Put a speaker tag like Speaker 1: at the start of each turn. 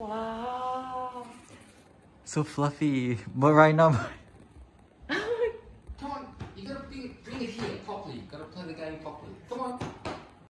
Speaker 1: Wow.
Speaker 2: So fluffy. But right now...
Speaker 3: Come on, you gotta bring, bring it here properly. You gotta play the game properly. Come on.